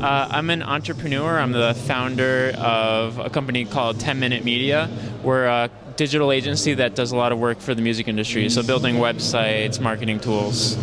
Uh, I'm an entrepreneur. I'm the founder of a company called 10 Minute Media. We're a digital agency that does a lot of work for the music industry, so building websites, marketing tools.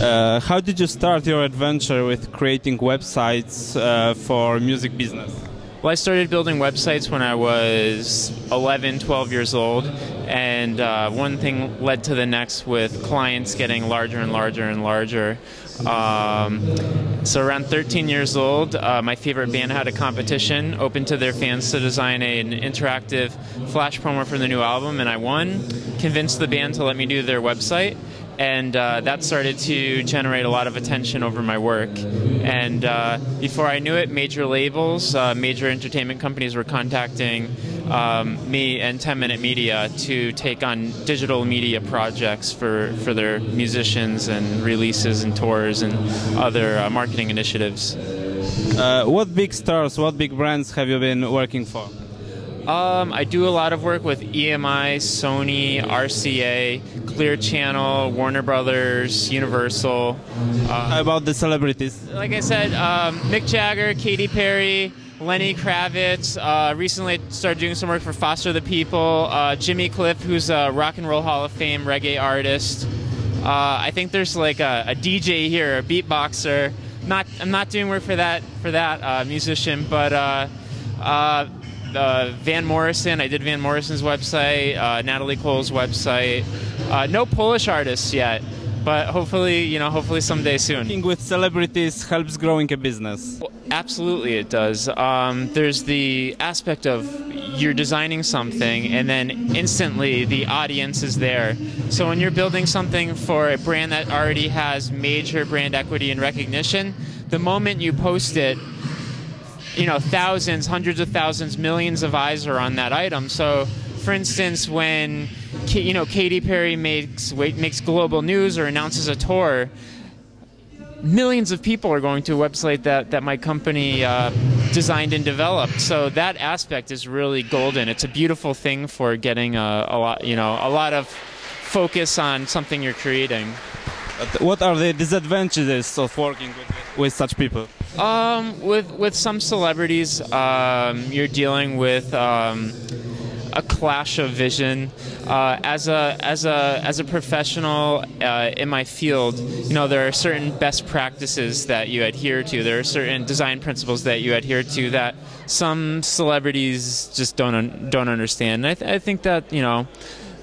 Uh, how did you start your adventure with creating websites uh, for music business? Well, I started building websites when I was 11, 12 years old, and uh, one thing led to the next with clients getting larger and larger and larger. Um, so around 13 years old, uh, my favorite band had a competition open to their fans to design a, an interactive flash promo for the new album, and I won. Convinced the band to let me do their website and uh, that started to generate a lot of attention over my work. And uh, before I knew it, major labels, uh, major entertainment companies were contacting um, me and 10 Minute Media to take on digital media projects for, for their musicians and releases and tours and other uh, marketing initiatives. Uh, what big stars, what big brands have you been working for? Um, I do a lot of work with EMI, Sony, RCA, Clear Channel, Warner Brothers, Universal. Uh, How about the celebrities? Like I said, um, Mick Jagger, Katy Perry, Lenny Kravitz. Uh, recently started doing some work for Foster the People. Uh, Jimmy Cliff, who's a Rock and Roll Hall of Fame reggae artist. Uh, I think there's like a, a, DJ here, a beatboxer. Not, I'm not doing work for that for that uh, musician, but uh, Van Morrison. I did Van Morrison's website, uh, Natalie Cole's website. Uh, no Polish artists yet, but hopefully, you know, hopefully someday soon. Working with celebrities helps growing a business. Well, absolutely, it does. Um, there's the aspect of you're designing something and then instantly the audience is there. So when you're building something for a brand that already has major brand equity and recognition, the moment you post it, you know, thousands, hundreds of thousands, millions of eyes are on that item. So, for instance, when you know Katy Perry makes makes global news or announces a tour, millions of people are going to a website that that my company uh, designed and developed. So that aspect is really golden. It's a beautiful thing for getting a, a lot, you know, a lot of focus on something you're creating. What are the disadvantages of working with, with such people? Um, with with some celebrities, um, you're dealing with um, a clash of vision. Uh, as a as a as a professional uh, in my field, you know there are certain best practices that you adhere to. There are certain design principles that you adhere to that some celebrities just don't don't understand. And I, th- I think that you know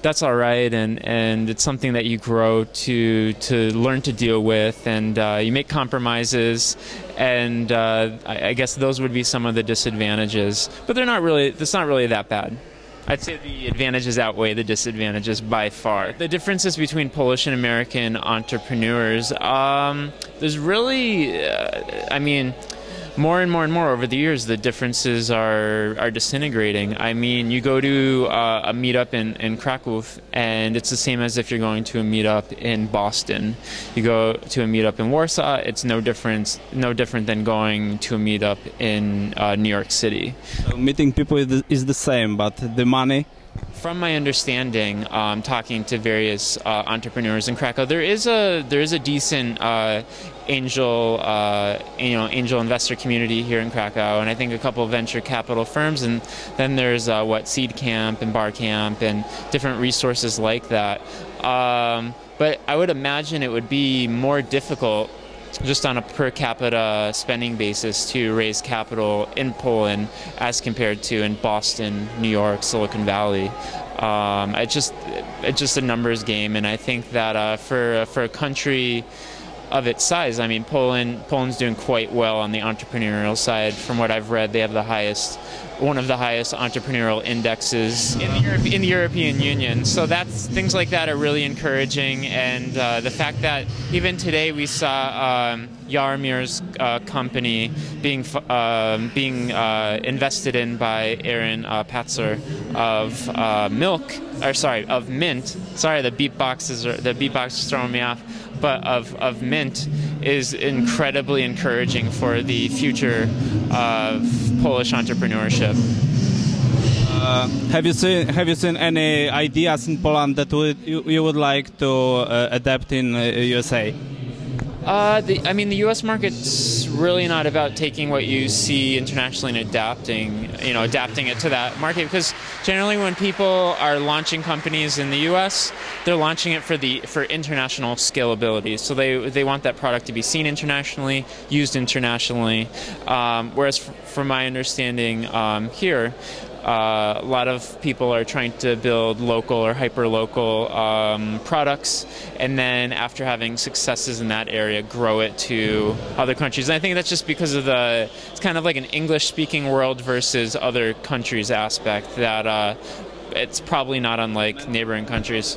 that's all right, and, and it's something that you grow to to learn to deal with, and uh, you make compromises, and uh, I, I, guess those would be some of the disadvantages, but they're not really. It's not really that bad. I'd say the advantages outweigh the disadvantages by far. The differences between Polish and American entrepreneurs, um, there's really, uh, I mean more and more and more over the years, the differences are are disintegrating. I mean, you go to uh, a meetup in, in Krakow, and it's the same as if you're going to a meetup in Boston. You go to a meetup in Warsaw, it's no different no different than going to a meetup in uh, New York City. So meeting people is the, is the same, but the money from my understanding, um, talking to various uh, entrepreneurs in Krakow, there is a there is a decent uh, angel uh, you know angel investor community here in Krakow, and I think a couple of venture capital firms, and then there's uh, what Seedcamp and BarCamp and different resources like that. Um, but I would imagine it would be more difficult just on a per capita spending basis to raise capital in Poland as compared to in Boston, New York, Silicon Valley. Um, it's just it's just a numbers game, and I think that uh, for for a country of its size, I mean Poland Poland's doing quite well on the entrepreneurial side. From what I've read, they have the highest one of the highest entrepreneurial indexes in the, Europe, in the European Union. So that's things like that are really encouraging, and uh, the fact that even today we saw um, Yaromir's uh, company being uh, being uh, invested in by Aaron uh, Patzer of uh, Milk, or sorry, of Mint. Sorry, the beatboxes are the beatbox is throwing me off but of, of Mint is incredibly encouraging for the future of Polish entrepreneurship. Uh, have you seen Have you seen any ideas in Poland that would, you, you would like to uh, adapt in uh, USA? Uh, the, I mean, the U.S. market's really not about taking what you see internationally and adapting, you know, adapting it to that market. Because generally, when people are launching companies in the U.S., they're launching it for the for international scalability. So they they want that product to be seen internationally, used internationally. Um, whereas, from my understanding um, here, uh, a lot of people are trying to build local or hyper local um, products, and then after having successes in that area, grow it to other countries. And I think that's just because of the it's kind of like an English speaking world versus other countries aspect that uh, it's probably not unlike neighboring countries.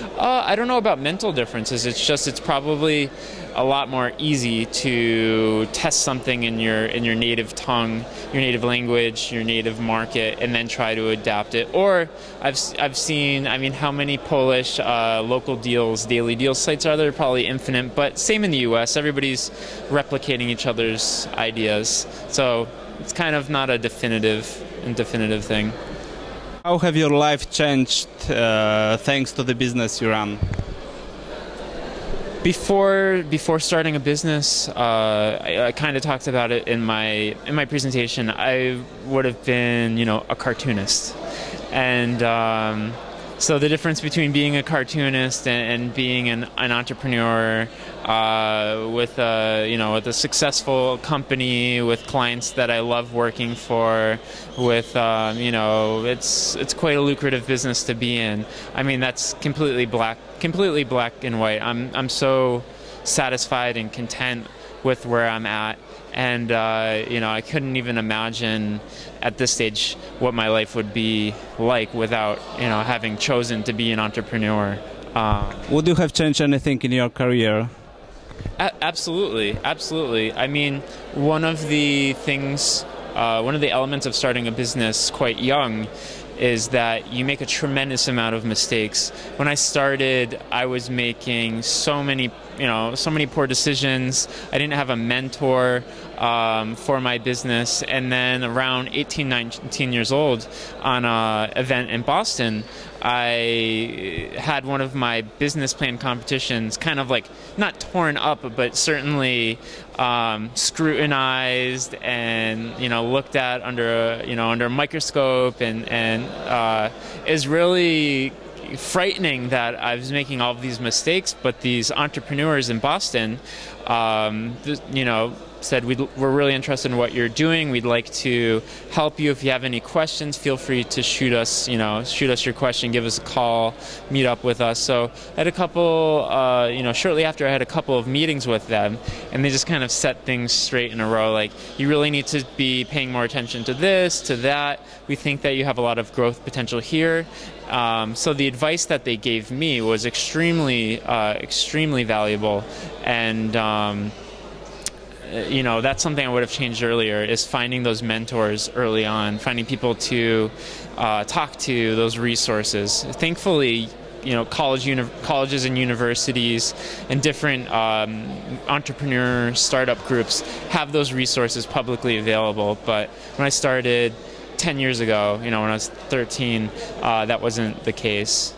Uh, I don't know about mental differences. It's just it's probably a lot more easy to test something in your in your native tongue, your native language, your native market, and then try to adapt it. Or I've I've seen. I mean, how many Polish uh, local deals, daily deal sites are there? Probably infinite. But same in the U.S. Everybody's replicating each other's ideas, so it's kind of not a definitive and definitive thing. How have your life changed uh, thanks to the business you run? before before starting a business, uh, I, I kind of talked about it in my in my presentation. I would have been, you know, a cartoonist, and um, so the difference between being a cartoonist and, and being an, an entrepreneur uh, with a you know with a successful company with clients that I love working for, with um, you know it's it's quite a lucrative business to be in. I mean that's completely black completely black and white. I'm I'm so satisfied and content with where I'm at and uh, you know I couldn't even imagine at this stage what my life would be like without you know having chosen to be an entrepreneur. Um, would you have changed anything in your career? A- absolutely, absolutely. I mean, one of the things, uh, one of the elements of starting a business quite young is that you make a tremendous amount of mistakes. When I started, I was making so many, you know, so many poor decisions. I didn't have a mentor um, for my business. And then around 18, 19 years old, on an event in Boston, I had one of my business plan competitions kind of like not torn up, but certainly um, scrutinized and you know looked at under a, you know under a microscope and and uh, is really frightening that I was making all of these mistakes, but these entrepreneurs in Boston, um, you know, said we are really interested in what you're doing. We'd like to help you. If you have any questions, feel free to shoot us. You know, shoot us your question, give us a call, meet up with us. So I had a couple. Uh, you know, shortly after I had a couple of meetings with them, and they just kind of set things straight in a row. Like you really need to be paying more attention to this, to that. We think that you have a lot of growth potential here. Um, so the advice that they gave me was extremely, uh, extremely valuable, and. Um, you know that's something I would have changed earlier is finding those mentors early on, finding people to uh, talk to, those resources. Thankfully, you know college uni- colleges and universities and different um, entrepreneur startup groups have those resources publicly available. But when I started 10 years ago, you know when I was 13, uh, that wasn't the case.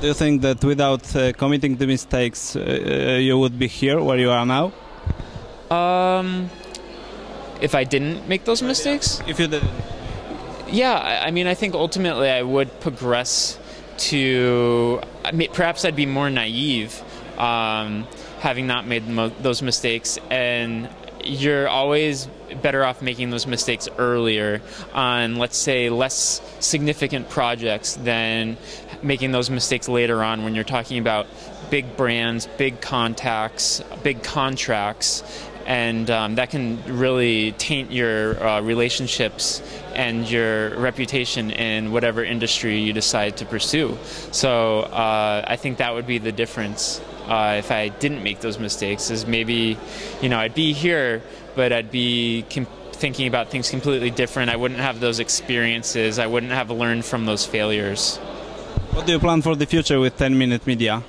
Do you think that without uh, committing the mistakes, uh, uh, you would be here where you are now? Um, if I didn't make those mistakes, if you did, yeah, I mean, I think ultimately I would progress to I mean, perhaps I'd be more naive, um, having not made mo- those mistakes, and you're always better off making those mistakes earlier on, let's say, less significant projects than making those mistakes later on when you're talking about big brands, big contacts, big contracts, and um, that can really taint your uh, relationships and your reputation in whatever industry you decide to pursue. So uh, I think that would be the difference uh, if I didn't make those mistakes. Is maybe, you know, I'd be here, but I'd be. Thinking about things completely different. I wouldn't have those experiences. I wouldn't have learned from those failures. What do you plan for the future with 10 Minute Media?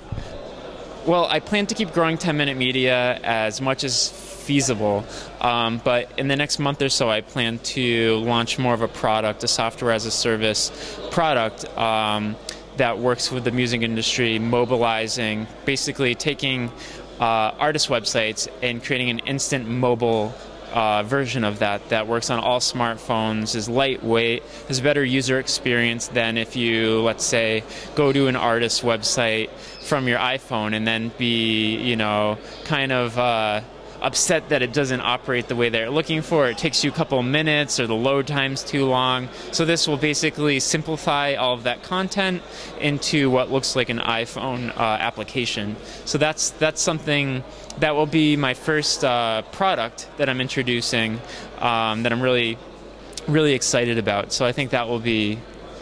Well, I plan to keep growing 10 Minute Media as much as feasible. Um, but in the next month or so, I plan to launch more of a product, a software as a service product. Um, that works with the music industry, mobilizing, basically taking uh, artist websites and creating an instant mobile uh, version of that that works on all smartphones, is lightweight, has better user experience than if you, let's say, go to an artist website from your iPhone and then be, you know, kind of. Uh, upset that it doesn't operate the way they're looking for. It takes you a couple minutes or the load time's too long. So this will basically simplify all of that content into what looks like an iPhone uh, application. So that's that's something that will be my first uh, product that I'm introducing um, that I'm really really excited about. So I think that will be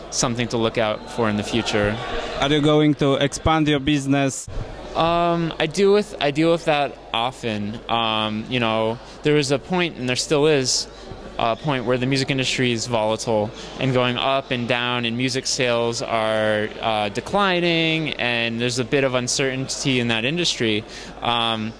something to look out for in the future. Are you going to expand your business um, I deal with I deal with that often. Um, you know, there was a point, and there still is a point where the music industry is volatile and going up and down, and music sales are uh, declining, and there's a bit of uncertainty in that industry. Um,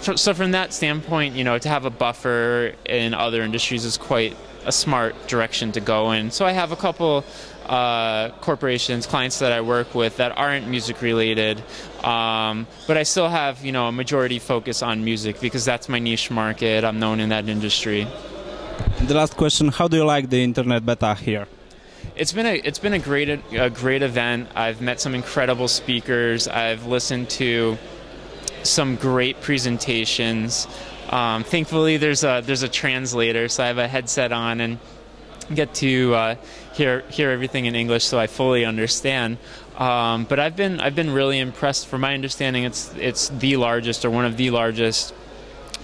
so from that standpoint, you know, to have a buffer in other industries is quite a smart direction to go in. So I have a couple uh, corporations, clients that I work with that aren't music related, um, but I still have you know a majority focus on music because that's my niche market. I'm known in that industry. The last question: How do you like the InternetBeta here? It's been a it's been a great a great event. I've met some incredible speakers. I've listened to some great presentations. Um, thankfully, there's a there's a translator, so I have a headset on and get to uh, hear hear everything in English, so I fully understand. Um, but I've been I've been really impressed. From my understanding, it's it's the largest or one of the largest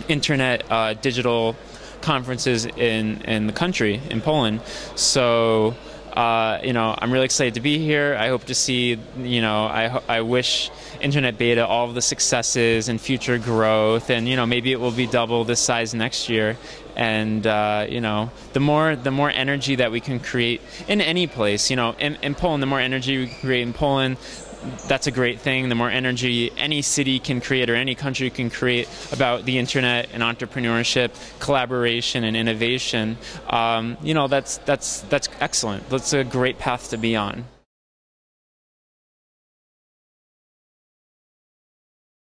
internet uh, digital conferences in in the country in Poland. So. Uh, you know, I'm really excited to be here. I hope to see, you know, I, I wish InternetBeta all of the successes and future growth, and you know, maybe it will be double this size next year. And uh, you know, the more the more energy that we can create in any place, you know, in, in Poland, the more energy we can create in Poland, that's a great thing. The more energy any city can create or any country can create about the internet and entrepreneurship, collaboration and innovation, um, you know, that's that's that's excellent. That's a great path to be on.